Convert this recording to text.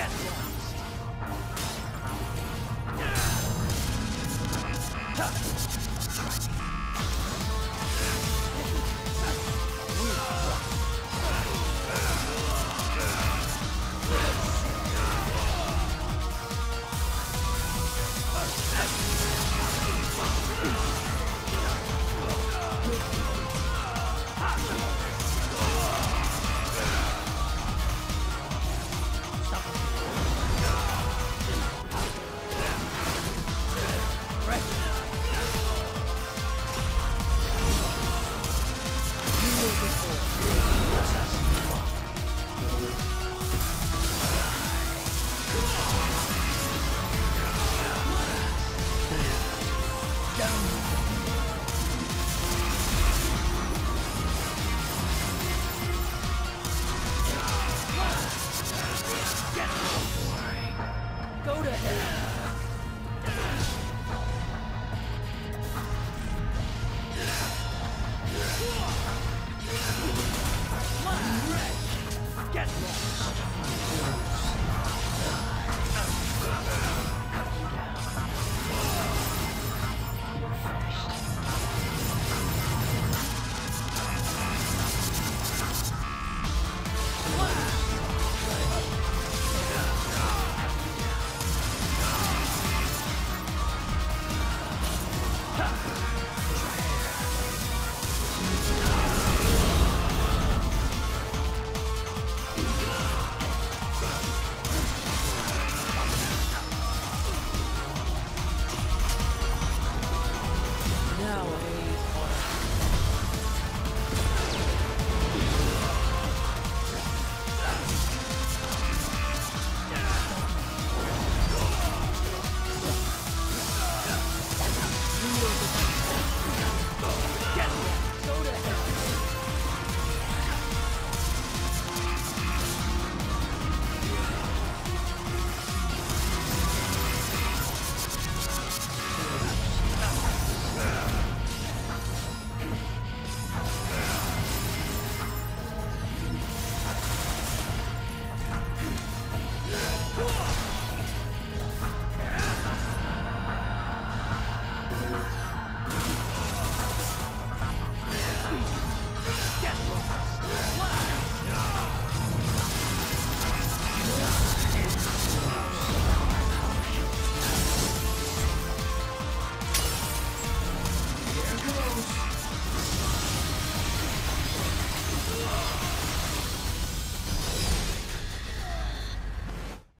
Let's go. Get lost! circles.